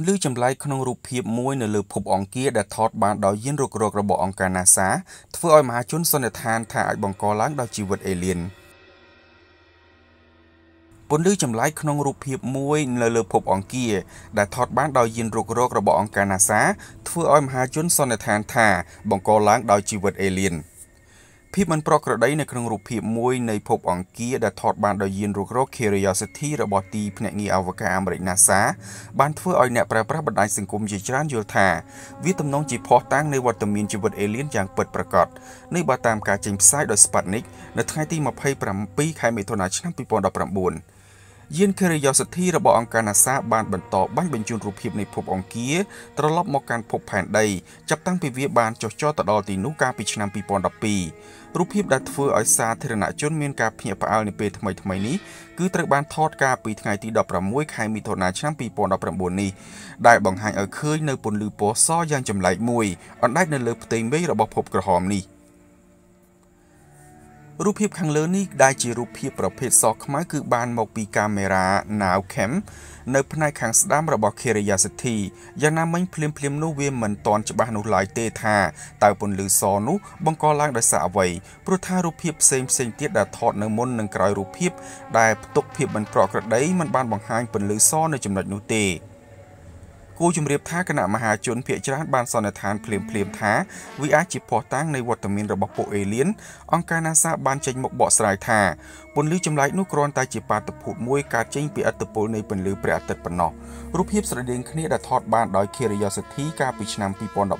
ន្លឺចម្លែកក្នុងរូបភាពមួយនៅលើភពអង្គារដែលថតបានដោយយានរុករករបស់អង្គការ NASA ធ្វើឲ្យមហាជនសន្និដ្ឋានថាអាចបង្កឡើងដោយជីវិតអេលៀនពន្លឺចម្លែកក្នុងរូបភាពមួយនៅលើភពអង្គារដែលថតបានដោយយានរុករករបស់អង្គការ NASA ធ្វើឲ្យមហាជនសន្និដ្ឋានថាបង្កឡើងដោយជីវិតអេលៀន។ ភាពមិនប្រក្រតីនៅក្នុងរូបភាពមួយនៃភពអង្គារដែលថតបានដោយយានរុករក Curiosity របស់ទីភ្នាក់ងារអវកាសអាមេរិក NASA បានធ្វើឲ្យអ្នកប្រើប្រាស់បណ្ដាញសង្គមជាច្រើនយល់ថាវាទំនងជាភស្តុតាងនៃវត្តមានជីវិតអេលៀនយ៉ាងពិតប្រាកដនេះបើតាមការចេញផ្សាយដោយ Sputnik នៅថ្ងៃទី27ខែមិថុនាឆ្នាំ2019 យាន Curiosity របស់អង្គការ NASA បានបន្តបាញ់បញ្ជូនរូបភាពនៃភពអង្គារត្រឡប់មកកាន់ភពផែនដីចាប់តាំងពីវាបានចុះចតទៅដល់ទីនោះកាលពីឆ្នាំ2012រូបភាពដែលធ្វើឲ្យសាធារណជនមានការភ្ញាក់ផ្អើលនាពេលថ្មីៗនេះគឺត្រូវបានថតកាលពីថ្ងៃទី16ខែមិថុនាឆ្នាំ2019នេះដែលបង្ហាញឲ្យឃើញនៅពន្លឺពណ៌សយ៉ាងចម្លែកមួយអណ្ដែតនៅលើផ្ទៃមេឃរបស់ភពក្រហមនេះ។ រូបភាពខាងលើនេះដែលជារូបភាពប្រភេទសខ្មៅគឺបានមកពីកាមេរ៉ា Now Cam នៅផ្នែកខាងស្ដាំរបស់ Curiosity យ៉ាងណាមិញភ្លាមភ្លាមនោះវាមិនទាន់ច្បាស់នោះឡើយទេថាតើពន្លឺសនោះបង្កឡើងដោយសារអ្វីព្រោះថារូបភាពផ្សេងផ្សេងទៀតដែលថតនៅមុននិងក្រោយរូបភាពដែលផ្ទុកភាពមិនប្រក្រតីមិនបានបង្ហាញពន្លឺសនៅចំណុចនោះទេ គូជំរាបថាគណៈមហាជនភាគច្រើនបានសន្និដ្ឋានភ្លាមភ្លាមថាវាអាចជាភស្តុតាងនៃវត្តមានរបស់ពួកអេលៀនអង្គការ NASA បានចេញមកបកស្រាយថាពន្លឺចម្លែកនោះគ្រាន់តែជាបាតុភូតមួយកើតចេញពីឥទ្ធិពលនៃពន្លឺព្រះអាទិត្យប៉ុណ្ណោះរូបភាពស្រដៀងគ្នាដែលថតបានដោយ Curiosity កាលពីឆ្នាំ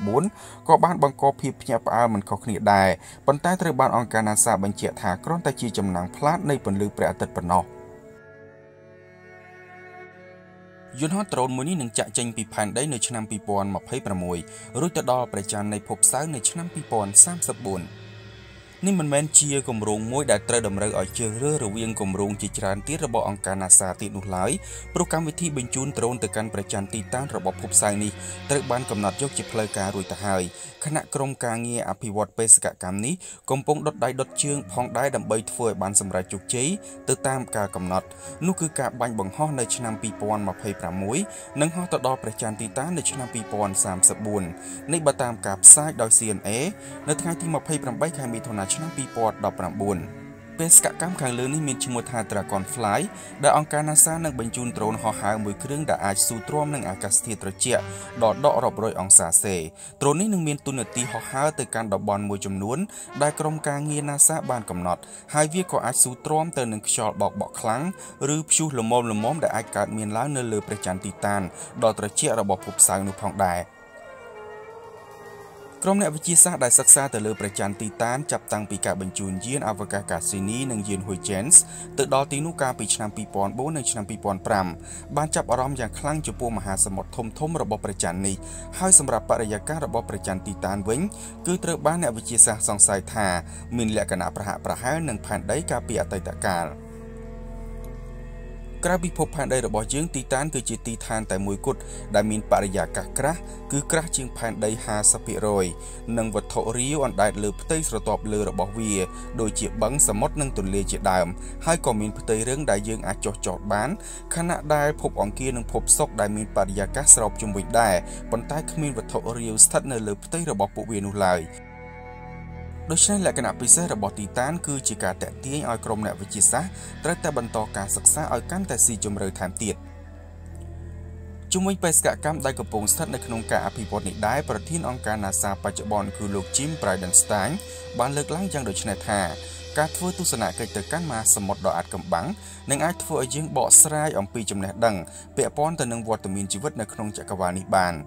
2014ក៏បានបង្កភាពភ្ញាក់ផ្អើលមិនខុសគ្នាដែរប៉ុន្តែត្រូវបានអង្គការ NASA បញ្ជាក់ថាគ្រាន់តែជាចំណាំងផ្លាតនៃពន្លឺព្រះអាទិត្យប៉ុណ្ណោះ។ យន្តហោះដ្រូនមួយនេះនឹងចាក់ចេញពីផែនដីនៅឆ្នាំ2026រួចទៅដល់ព្រះច័ន្ទនៃភពសៅរ៍នៅឆ្នាំ2034 នេះមិនមែនជាគម្រោងមួយដែលត្រូវតម្រូវឲ្យជ្រើសរើសរវាងគម្រោងជាច្រើនទៀតរបស់អង្គការ NASA ទៀតនោះឡើយព្រោះកម្មវិធីបញ្ជូនដ្រូនទៅកាន់ប្រច័នទីតាំងរបស់ភពសៅរ៍នេះត្រូវបានកំណត់យកជាផ្លូវការរួចទៅហើយគណៈក្រុមការងារអភិវឌ្ឍបេសកកម្មនេះកំពុងដុតដៃដុតជើងផងដែរដើម្បីធ្វើឲ្យបានសម្រេចជោគជ័យទៅតាមការកំណត់នោះគឺការបាញ់បង្ហោះនៅឆ្នាំ2026និងហោះទៅដល់ព្រះច័ន្ទទីតាំងនៅឆ្នាំ2034នេះបើតាមការផ្សាយដោយ CNA នៅថ្ងៃទី28ខែមិថុនាឆ្នាំ2019បេសកកម្មខាងលើនេះមានឈ្មោះថា Dragon Fly ដែលអង្គការ NASA នឹងបញ្ជូនដ្រូនហោះហើរមួយគ្រឿងដែលអាចស៊ូទ្រាំនឹងអាកាសធាតុត្រជាក់ដល់ដករាប់រយអង្សាសេដ្រូននេះនឹងមានទូនាទីហោះហើរទៅកាន់តំបន់មួយចំនួន ដែលក្រុមការងារ NASA បានកំណត់ហើយវាក៏អាចស៊ូទ្រាំទៅនឹងខ្យល់បោកបក់ខ្លាំងឬព្យុះល្មមល្មមដែលអាចកើតមានឡើងនៅលើព្រះច័ន្ទទីតានដ៏ត្រជាក់របស់ភពសៅរ៍នោះផងដែរ។ ក្រុមអ្នកវិទ្យាសាស្ត្រដែលសិក្សាទៅលើប្រច័នទីតានចាប់តាំងពីការបញ្ជូនយានអវកាស Cassini និងយាន Huygens ទៅដល់ទីនោះកាលពីឆ្នាំ2004និងឆ្នាំ2005បានចាប់អារម្មណ៍យ៉ាងខ្លាំងចំពោះមហាសមុទ្រធំធំរបស់ប្រច័ននេះហើយសម្រាប់បរិយាកាសរបស់ប្រច័នទីតានវិញគឺត្រូវបានអ្នកវិទ្យាសាស្ត្រសង្ស័យថាមានលក្ខណៈប្រហាក់ប្រហែលនឹងផែនដីកាលពីអតីតកាល។ ក្រៅពីភពផែនដីរបស់យើងទីតានគឺជាទីឋានតែមួយគត់ដែលមានបរិយាកាសក្រាស់គឺក្រាស់ជាងផែនដី50%និងវត្ថុរាវអណ្ដែតលើផ្ទៃស្រទាប់លើរបស់វា ដូចជាបឹងសមុទ្រនិងទន្លេជាដើមហើយក៏មានផ្ទៃរឹងដែលយើងអាចចុះចតបានខណៈដែលភពអង្គារនិងភពសុក្រដែលមានបរិយាកាសស្រោបជុំវិញដែរប៉ុន្តែគ្មានវត្ថុរាវស្ថិតនៅលើផ្ទៃរបស់ពួកវានោះឡើយ។ ដូច្នេះលក្ខណៈពិសេសរបស់ទីតានគឺជាការតាក់ទាញឲ្យក្រុមអ្នកវិទ្យាសាស្ត្រត្រូវតែបន្តការសិក្សាឲ្យកាន់តែស៊ីជម្រៅថែមទៀតជំនួយបេសកកម្មដែលកំពុងស្ថិតនៅក្នុងការអភិវឌ្ឍនេះដែរប្រធានអង្គការ NASA បច្ចុប្បន្នគឺលោក Jim Bridenstine បានលើកឡើងយ៉ាងដូចនេះថាការធ្វើទស្សនកិច្ចទៅកាន់មហាសមុទ្រដ៏អាតកំបាំងនឹងអាចធ្វើឲ្យយើងបកស្រាយអំពីចំណេះដឹងពាក់ព័ន្ធទៅនឹងវត្តមានជីវិតនៅក្នុងចក្រវាឡនេះបាន។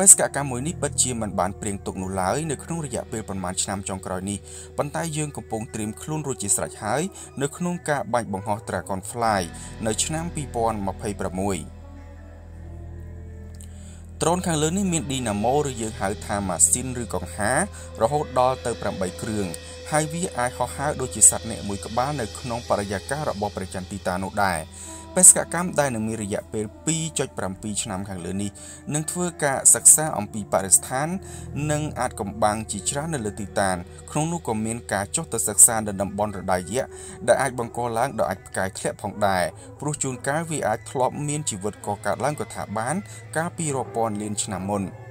បេសកកម្មមួយនេះពិតជាមិនបានព្រៀងទុកនោះឡើយនៅក្នុងរយៈពេលប្រមាណឆ្នាំចុងក្រោយនេះប៉ុន្តែយើងកំពុងត្រៀមខ្លួនរួចជាស្រេចហើយនៅក្នុងការបាញ់បង្ហោះ Dragonfly នៅឆ្នាំ2026ដ្រូនខាងលើនេះមានឌីណាម៉ូឬយើងហៅថាម៉ាស៊ីនឬកង្ហាររហូតដល់ទៅ8គ្រឿងហហើយវាអាចហោះហើរដូចជាសត្វអ្នកមួយក្បាលនៅក្នុងបរិយាកាសរបស់ព្រះចន្ទទីតានោះដែរ បេសកកម្មដែលនឹងមានរយៈពេល2.7ឆ្នាំខាងលើនេះនឹងធ្វើការសិក្សាអំពីបរិស្ថាន និងអាចកំបាំងជាច្រើននៅលើទីតានក្នុងនោះក៏មានការចុះទៅសិក្សានៅតំបន់រដាយយក្សដែលអាចបង្កឡើងដោយអាចផ្កាយធ្លាក់ផងដែរព្រោះជួនកាលវាអាចធ្លាប់មានជីវិតកកើតឡើងក៏ថាបាន កាលពីរាប់ពាន់លានឆ្នាំមុន។